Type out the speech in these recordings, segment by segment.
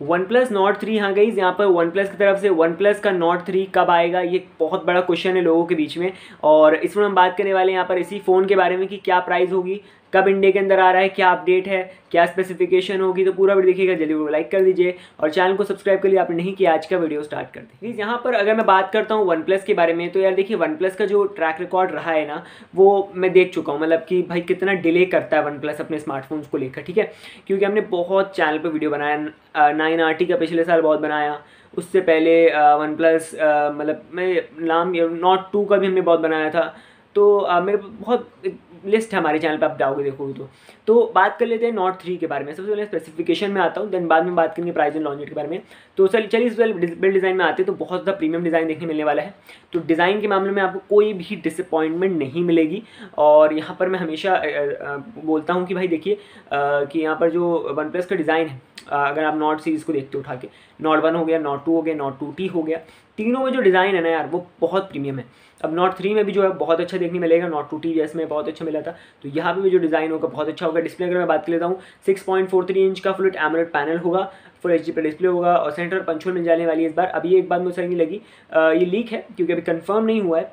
One plus Nord three हाँ गई यहाँ पर वन प्लस की तरफ़ से वन प्लस का नॉट थ्री कब आएगा, ये बहुत बड़ा क्वेश्चन है लोगों के बीच में। और इसमें हम बात करने वाले हैं यहाँ पर इसी फ़ोन के बारे में कि क्या प्राइस होगी, कब इंडिया के अंदर आ रहा है, क्या अपडेट है क्या स्पेसिफिकेशन होगी तो पूरा वीडियो देखिएगा जल्दी वीडियो लाइक कर दीजिए और चैनल को सब्सक्राइब कर लिए आपने नहीं किया आज का वीडियो स्टार्ट कर दीजिए यहाँ पर अगर मैं बात करता हूँ वन प्लस के बारे में तो यार देखिए वन प्लस का जो ट्रैक रिकॉर्ड रहा है ना वो मैं देख चुका हूँ मतलब कि भाई कितना डिले करता है वन प्लस अपने स्मार्टफोन्स को लेकर ठीक है? क्योंकि हमने बहुत चैनल पर वीडियो बनाया नाइन आर का पिछले साल बहुत बनाया उससे पहले वन प्लस मतलब मैं नाम नॉट टू का भी हमने बहुत बनाया था। तो आ, मेरे बहुत लिस्ट हमारे चैनल पर आप जाओगे, देखोगे तो। तो बात कर लेते हैं नॉट थ्री के बारे में। सबसे पहले स्पेसिफिकेशन में आता हूँ देन बाद में बात करेंगे प्राइस एंड लॉन्च के बारे में। तो चल चलिए इस बिल्ड डिज़ाइन में आते हैं तो बहुत ज़्यादा प्रीमियम डिज़ाइन देखने मिलने वाला है। तो डिज़ाइन के मामले में आपको कोई भी डिसअपॉइंटमेंट नहीं मिलेगी। और यहाँ पर मैं हमेशा बोलता हूँ कि भाई देखिए कि यहाँ पर जो वन प्लस का डिज़ाइन है अगर आप नॉट सीरीज़ को देखते हो उठा के नॉट वन हो गया नॉट टू हो गया नॉट टू टी हो गया तीनों में जो डिज़ाइन है ना यार वो बहुत प्रीमियम है। अब नॉट थ्री में भी जो है बहुत अच्छा देखने मिलेगा नॉट टू टी में बहुत अच्छा मिला था। तो यहाँ पे भी जो डिज़ाइन होगा बहुत अच्छा होगा। डिस्प्ले अगर मैं बात कर लेता हूँ six point four three inch का फुल एमरेट पैनल होगा फुल एच पे डिस्प्ले होगा और सेंटर पंचोल मिल जाने वाली है इस बार। अभी एक बात मुझे नहीं लगी आ, ये लीक है क्योंकि अभी कन्फर्म नहीं हुआ है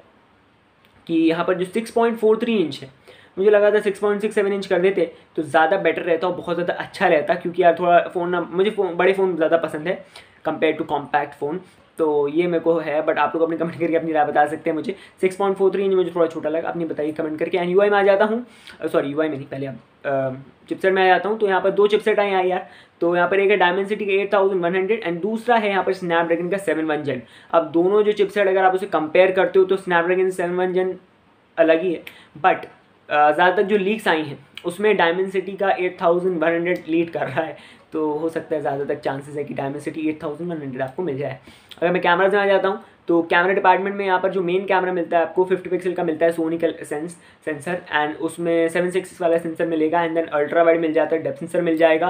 कि यहाँ पर जो six point four three inch है मुझे लगा था six point six seven inch कर देते तो ज़्यादा बेटर रहता और बहुत ज़्यादा अच्छा रहता क्योंकि यार थोड़ा फ़ोन ना मुझे फ़ोन बड़े फ़ोन ज़्यादा पसंद है कंपेयर टू कॉम्पैक्ट फ़ोन तो ये मेरे को है बट आप लोग अपने कमेंट करके अपनी राय बता सकते हैं मुझे। Six point four three inch मुझे थोड़ा छोटा लगा, अपनी बताइए कमेंट करके। एंड यू में आ जाता हूँ। सॉरी यूआई में नहीं, पहले अब चिपसेट में आ जाता हूँ। तो यहाँ पर दो चिपसेट आए हैं यार। तो यहाँ पर एक है डायमंड सिटी का eight thousand one hundred and दूसरा है यहाँ पर स्नैपड्रैगन का सेवन वन जेन अब दोनों जो चिपसेट अगर आप उसे कंपेयर करते हो तो स्नैपड्रैगन सेवन वन जेन अलग ही है। बट ज़्यादातर जो लीक्स आई हैं, उसमें डायमंड सिटी का eight thousand one hundred lead कर रहा है। तो हो सकता है ज़्यादातर चांसेस है कि Dimensity eight thousand one hundred आपको मिल जाए। अगर मैं कैमराज में आ जाता हूँ तो कैमरा डिपार्टमेंट में यहाँ पर जो मेन कैमरा मिलता है आपको 50 पिक्सल का मिलता है सोनी का सेंस सेंसर एंड उसमें सेवन सिक्स वाला सेंसर मिलेगा एंड देन अल्ट्रा वाइड मिल जाता है डेप सेंसर मिल जाएगा।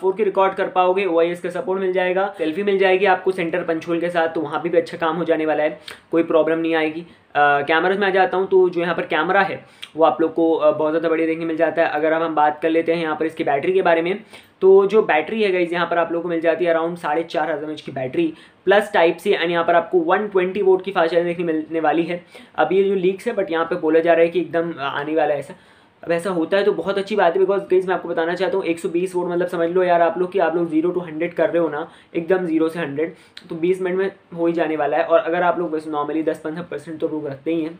फोर के रिकॉर्ड कर पाओगे ओ का सपोर्ट मिल जाएगा। सेल्फी मिल जाएगी आपको सेंटर पंचोल के साथ तो वहाँ भी, भी अच्छा काम हो जाने वाला है कोई प्रॉब्लम नहीं आएगी। कैमराज में आ जाता हूँ तो जो यहाँ पर कैमरा है वो आप लोग को बहुत ज़्यादा बढ़िया देखने मिल जाता है। अगर हम बात कर लेते हैं यहाँ पर इसकी बैटरी के बारे में तो जो बैटरी है गई यहाँ पर आप लोग को मिल जाती है अराउंड साढ़े चार हज़ार एम की battery plus type C and यहाँ पर आपको 120 वोट की फास्ट चार्जिंग देखने मिलने वाली है। अब ये जो लीक्स है बट यहाँ पे बोला जा रहा है कि एकदम आने वाला है ऐसा। अब ऐसा होता है तो बहुत अच्छी बात है बिकॉज़ गेज मैं आपको बताना चाहता हूँ 120 वोट मतलब समझ लो यार आप लोग कि आप लोग ज़ीरो टू हंड्रेड कर रहे हो ना, एकदम ज़ीरो से हंड्रेड तो 20 मिनट में हो ही जाने वाला है। और अगर आप लोग नॉर्मली दस पंद्रह परसेंट तो लोग रखते ही हैं।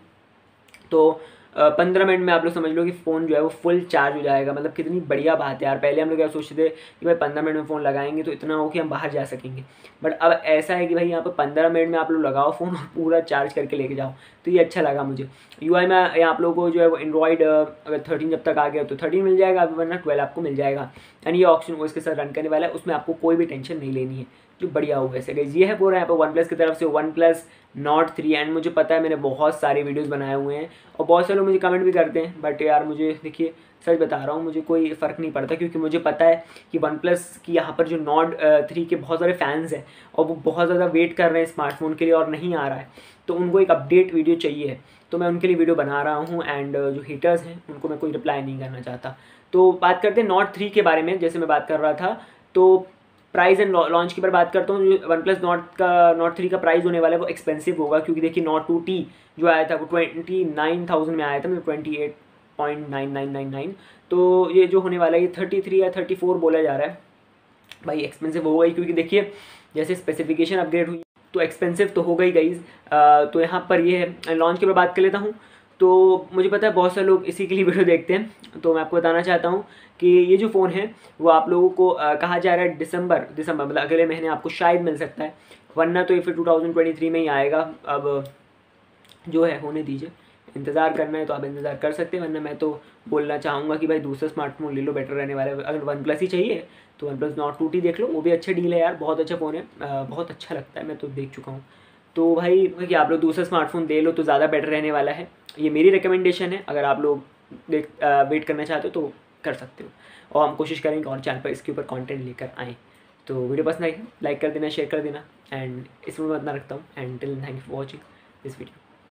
तो पंद्रह मिनट में आप लोग समझ लो कि फ़ोन जो है वो फुल चार्ज हो जाएगा। मतलब कितनी बढ़िया बात है यार। पहले हम लोग क्या सोचते थे कि भाई पंद्रह मिनट में फ़ोन लगाएँगे तो इतना हो कि हम बाहर जा सकेंगे। बट अब ऐसा है कि भाई यहाँ पर पंद्रह मिनट में आप लोग लगाओ फ़ोन और पूरा चार्ज करके लेके जाओ। तो ये अच्छा लगा मुझे। यू आई में आप लोग को जो है वो एंड्रॉइड अगर थर्टीन जब तक आ गया तो थर्टीन मिल जाएगा। अभी वरना ट्वेल्व आपको मिल जाएगा। यानी ये ऑप्शन वो इसके साथ रन करने वाला है। उसमें आपको कोई भी टेंशन नहीं लेनी है। जो बढ़िया होगा ऐसे गई ये है पूरा यहाँ पर वन प्लस की तरफ़ से। OnePlus Nord three and मुझे पता है मैंने बहुत सारे वीडियोस बनाए हुए हैं और बहुत सारे लोग मुझे कमेंट भी करते हैं बट यार मुझे देखिए, सच बता रहा हूँ, मुझे कोई फ़र्क नहीं पड़ता क्योंकि मुझे पता है कि वन प्लस की यहाँ पर जो नॉट थ्री के बहुत सारे फैंस हैं और वो बहुत ज़्यादा वेट कर रहे हैं स्मार्टफ़ोन के लिए और नहीं आ रहा है। तो उनको एक अपडेट वीडियो चाहिए। तो मैं उनके लिए वीडियो बना रहा हूँ एंड जो हीटर्स हैं, उनको मैं कोई रिप्लाई नहीं करना चाहता। तो बात करते हैं नॉट थ्री के बारे में। जैसे मैं बात कर रहा था तो प्राइस एंड लॉन्च की बार बात करता हूँ, जो वन प्लस नॉट का नॉट थ्री का प्राइस होने वाला है, वो एक्सपेंसिव होगा, क्योंकि देखिए नॉट टू टी जो आया था, वो ट्वेंटी नाइन थाउज़ेंड में आया था मतलब twenty eight point nine nine nine nine तो ये जो होने वाला है, ये थर्टी थ्री या थर्टी फोर बोला जा रहा है। भाई एक्सपेंसिव होगा ही क्योंकि देखिए, जैसे स्पेसिफिकेशन अपग्रेड हुई तो एक्सपेंसिव तो हो गई तो यहाँ पर ये है। लॉन्च की मैं बात कर लेता हूँ। तो मुझे पता है बहुत सारे लोग इसी के लिए वीडियो देखते हैं। तो मैं आपको बताना चाहता हूँ कि ये जो फ़ोन है वो आप लोगों को आ, कहा जा रहा है दिसंबर दिसंबर मतलब अगले महीने आपको शायद मिल सकता है। वरना तो ये फिर 2023 में ही आएगा। अब जो है होने दीजिए। इंतज़ार करना है तो आप इंतज़ार कर सकते हैं वरना मैं तो बोलना चाहूँगा कि भाई दूसरा स्मार्टफ़ोन ले लो बेटर रहने वाले अगर वन प्लस ही चाहिए तो OnePlus Nord two T देख लो वो भी अच्छा डील है यार बहुत अच्छा फ़ोन है। बहुत अच्छा लगता है मैं तो देख चुका हूँ। तो भाई कि आप लोग दूसरा स्मार्टफ़ोन ले लो तो ज़्यादा बेटर रहने वाला है। ये मेरी रिकमेंडेशन है, अगर आप लोग देख वेट करना चाहते हो तो कर सकते हो। और हम कोशिश करेंगे और चैनल पर इसके ऊपर कंटेंट लेकर आएँ। तो वीडियो पसंद आई लाइक कर देना शेयर कर देना एंड इसमें मैं इतना रखता हूँ and till thank you for watching this video